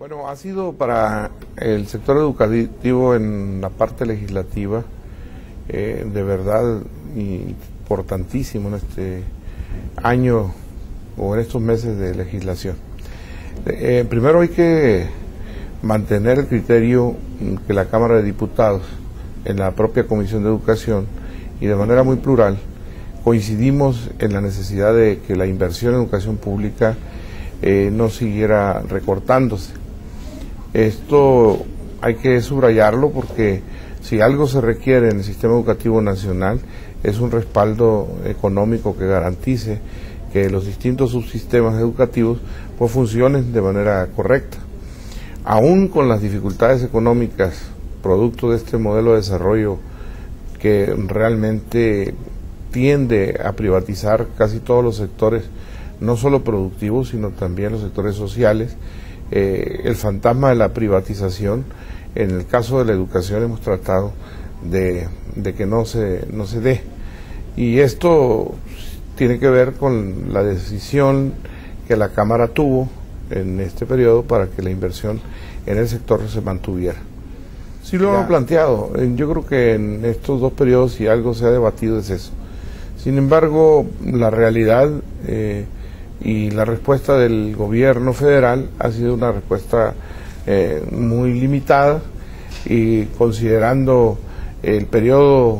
Bueno, ha sido para el sector educativo en la parte legislativa eh, de verdad importantísimo en este año o en estos meses de legislación. Eh, primero hay que mantener el criterio que la Cámara de Diputados, en la propia Comisión de Educación y de manera muy plural, coincidimos en la necesidad de que la inversión en educación pública eh, no siguiera recortándose. Esto hay que subrayarlo porque si algo se requiere en el sistema educativo nacional es un respaldo económico que garantice que los distintos subsistemas educativos pues funcionen de manera correcta. Aún con las dificultades económicas producto de este modelo de desarrollo que realmente tiende a privatizar casi todos los sectores, no solo productivos, sino también los sectores sociales, eh, el fantasma de la privatización, en el caso de la educación hemos tratado de, que no se, no se dé. Y esto tiene que ver con la decisión que la Cámara tuvo en este periodo para que la inversión en el sector se mantuviera. Sí lo hemos planteado. Yo creo que en estos dos periodos si algo se ha debatido es eso. Sin embargo, la realidad eh, y la respuesta del gobierno federal ha sido una respuesta eh, muy limitada y considerando el periodo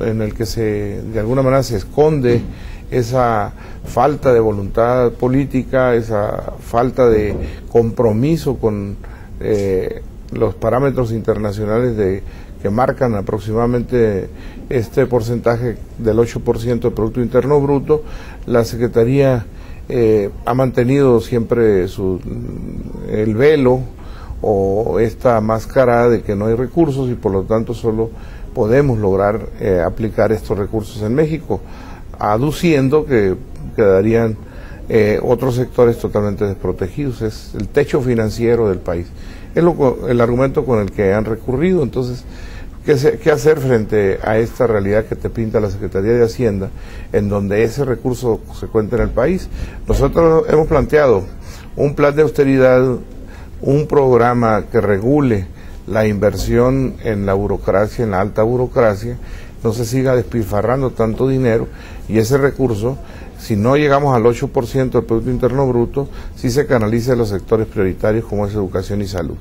en el que se de alguna manera se esconde esa falta de voluntad política, esa falta de compromiso con eh, los parámetros internacionales de que marcan aproximadamente este porcentaje del 8% del Producto Interno Bruto, la Secretaría eh, ha mantenido siempre su, el velo o esta máscara de que no hay recursos y por lo tanto solo podemos lograr eh, aplicar estos recursos en México, aduciendo que quedarían eh, otros sectores totalmente desprotegidos. Es el techo financiero del país. Es lo, el argumento con el que han recurrido. Entonces, ¿Qué, hacer frente a esta realidad que te pinta la Secretaría de Hacienda, en donde ese recurso se cuenta en el país? Nosotros hemos planteado un plan de austeridad, un programa que regule la inversión en la burocracia, en la alta burocracia, no se siga despilfarrando tanto dinero y ese recurso, si no llegamos al 8% del Producto Interno Bruto, sí se canaliza en los sectores prioritarios como es educación y salud.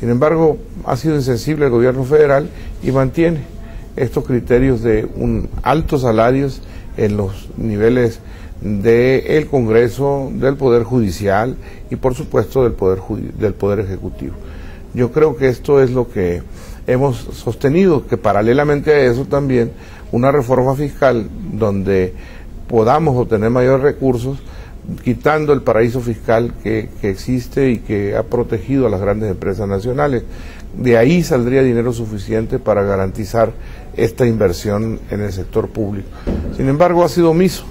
Sin embargo, ha sido insensible el gobierno federal y mantiene estos criterios de un altos salarios en los niveles del Congreso, del Poder Judicial y por supuesto del Poder, del poder Ejecutivo. Yo creo que esto es lo que hemos sostenido, que paralelamente a eso también una reforma fiscal donde podamos obtener mayores recursos quitando el paraíso fiscal que, existe y que ha protegido a las grandes empresas nacionales. De ahí saldría dinero suficiente para garantizar esta inversión en el sector público. Sin embargo, ha sido omiso.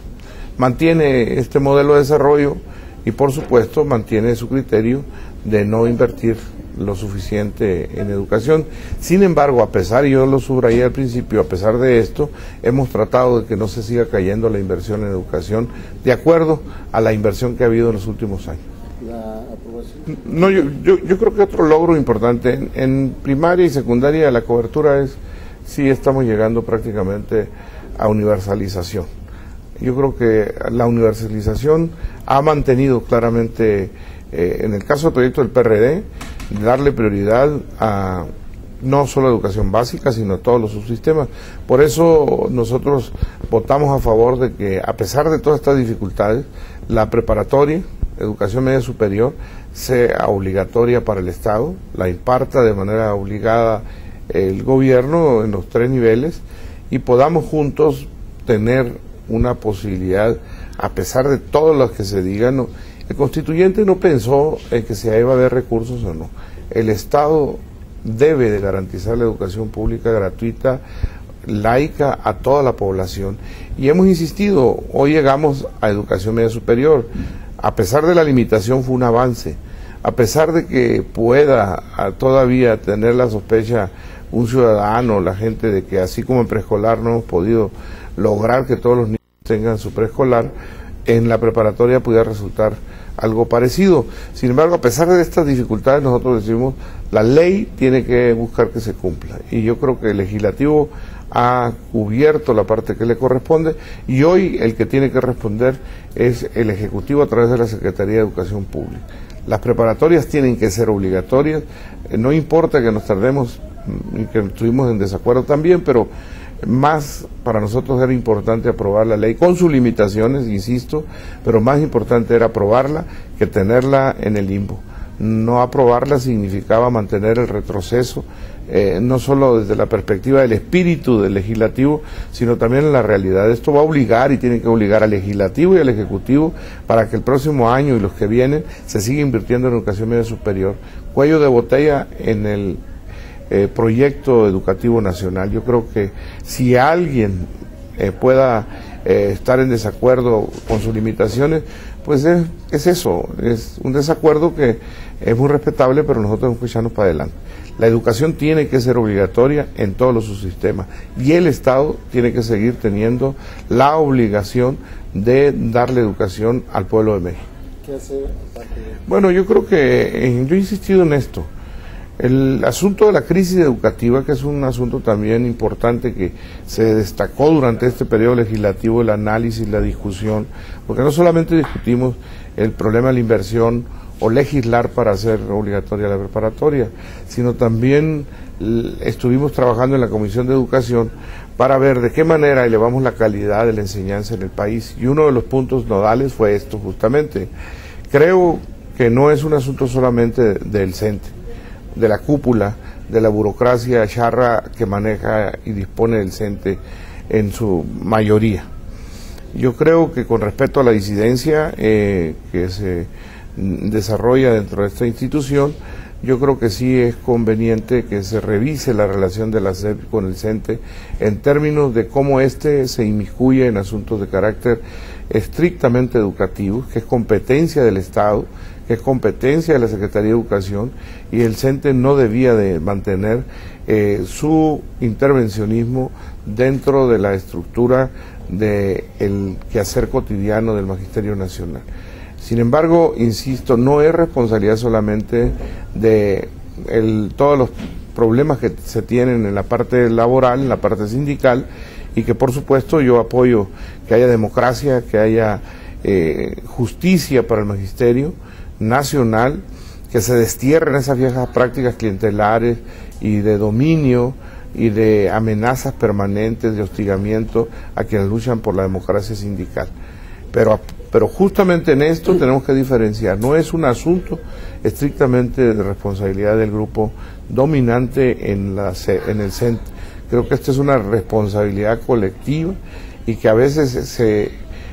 Mantiene este modelo de desarrollo y, por supuesto, mantiene su criterio de no invertir lo suficiente en educación. Sin embargo, a pesar, y yo lo subrayé al principio, a pesar de esto, hemos tratado de que no se siga cayendo la inversión en educación de acuerdo a la inversión que ha habido en los últimos años. ¿La aprobación? No, yo, yo, creo que otro logro importante en, primaria y secundaria la cobertura es, sí estamos llegando prácticamente a universalización. Yo creo que la universalización ha mantenido claramente, eh, en el caso del proyecto del PRD, darle prioridad a no solo a educación básica, sino a todos los subsistemas. Por eso nosotros votamos a favor de que, a pesar de todas estas dificultades, la preparatoria, educación media superior, sea obligatoria para el Estado, la imparta de manera obligada el gobierno en los tres niveles y podamos juntos tener una posibilidad, a pesar de todo lo que se digan, el constituyente no pensó en que se iba a haber recursos o no. El Estado debe de garantizar la educación pública gratuita, laica a toda la población. Y hemos insistido, hoy llegamos a educación media superior. A pesar de la limitación fue un avance. A pesar de que pueda todavía tener la sospecha un ciudadano, la gente de que así como en preescolar no hemos podido lograr que todos los niños tengan su preescolar, en la preparatoria pudiera resultar algo parecido. Sin embargo, a pesar de estas dificultades, nosotros decimos, la ley tiene que buscar que se cumpla. Y yo creo que el legislativo ha cubierto la parte que le corresponde y hoy el que tiene que responder es el Ejecutivo a través de la Secretaría de Educación Pública. Las preparatorias tienen que ser obligatorias, eh, no importa que nos tardemos mm, y que estuvimos en desacuerdo también, pero más para nosotros era importante aprobar la ley con sus limitaciones, insisto, pero más importante era aprobarla que tenerla en el limbo. No aprobarla significaba mantener el retroceso, eh, no solo desde la perspectiva del espíritu del legislativo, sino también en la realidad. Esto va a obligar y tiene que obligar al legislativo y al ejecutivo para que el próximo año y los que vienen se siga invirtiendo en educación media superior. Cuello de botella en el eh, proyecto educativo nacional. Yo creo que si alguien eh, pueda eh, estar en desacuerdo con sus limitaciones, pues es, es, eso, es un desacuerdo que es muy respetable, pero nosotros tenemos que echarnos para adelante. La educación tiene que ser obligatoria en todos los subsistemas y el Estado tiene que seguir teniendo la obligación de darle educación al pueblo de México. ¿Qué hace? Bueno, yo creo que yo he insistido en esto. El asunto de la crisis educativa, que es un asunto también importante que se destacó durante este periodo legislativo, el análisis, la discusión, porque no solamente discutimos el problema de la inversión o legislar para hacer obligatoria la preparatoria, sino también estuvimos trabajando en la Comisión de Educación para ver de qué manera elevamos la calidad de la enseñanza en el país. Y uno de los puntos nodales fue esto justamente. Creo que no es un asunto solamente del CENTE de la cúpula de la burocracia charra que maneja y dispone del CENTE en su mayoría. Yo creo que con respecto a la disidencia eh, que se desarrolla dentro de esta institución, yo creo que sí es conveniente que se revise la relación de la SEP con el CENTE en términos de cómo éste se inmiscuye en asuntos de carácter estrictamente educativo, que es competencia del Estado, que es competencia de la Secretaría de Educación y el CENTE no debía de mantener eh, su intervencionismo dentro de la estructura del quehacer cotidiano del Magisterio Nacional. Sin embargo, insisto, no es responsabilidad solamente de todos los problemas que se tienen en la parte laboral, en la parte sindical, y que por supuesto yo apoyo que haya democracia, que haya eh, justicia para el magisterio, nacional, que se destierren esas viejas prácticas clientelares y de dominio y de amenazas permanentes de hostigamiento a quienes luchan por la democracia sindical. Pero, pero justamente en esto tenemos que diferenciar, no es un asunto estrictamente de responsabilidad del grupo dominante en, la, en el centro. Creo que esta es una responsabilidad colectiva y que a veces se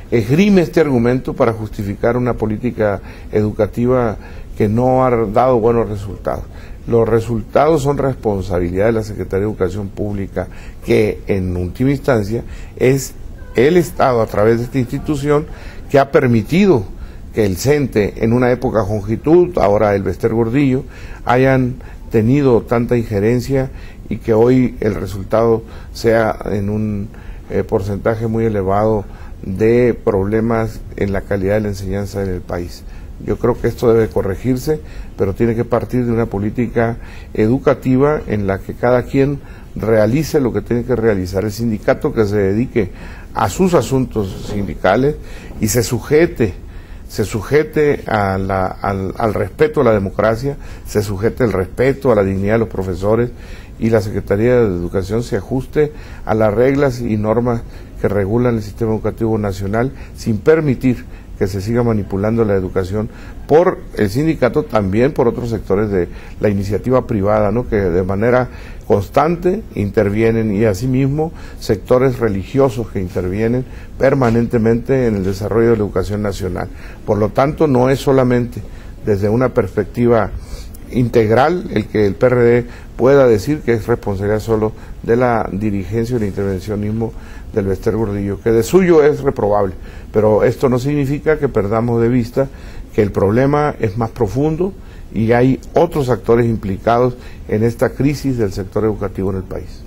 esgrime este argumento para justificar una política educativa que no ha dado buenos resultados. Los resultados son responsabilidad de la Secretaría de Educación Pública, que en última instancia es el Estado a través de esta institución que ha permitido que el CENTE en una época longitud, ahora el Bester Gordillo, hayan tenido tanta injerencia y que hoy el resultado sea en un eh, porcentaje muy elevado de problemas en la calidad de la enseñanza en el país. Yo creo que esto debe corregirse, pero tiene que partir de una política educativa en la que cada quien realice lo que tiene que realizar. El sindicato que se dedique a sus asuntos sindicales y se sujete, se sujete al, al respeto a la democracia, se sujete al respeto a la dignidad de los profesores y la Secretaría de Educación se ajuste a las reglas y normas que regulan el sistema educativo nacional sin permitir que se siga manipulando la educación por el sindicato, también por otros sectores de la iniciativa privada, ¿no? que de manera constante intervienen y asimismo sectores religiosos que intervienen permanentemente en el desarrollo de la educación nacional. Por lo tanto, no es solamente desde una perspectiva integral el que el PRD pueda decir que es responsabilidad solo de la dirigencia y el intervencionismo del Bester Gordillo, que de suyo es reprobable, pero esto no significa que perdamos de vista que el problema es más profundo y hay otros actores implicados en esta crisis del sector educativo en el país.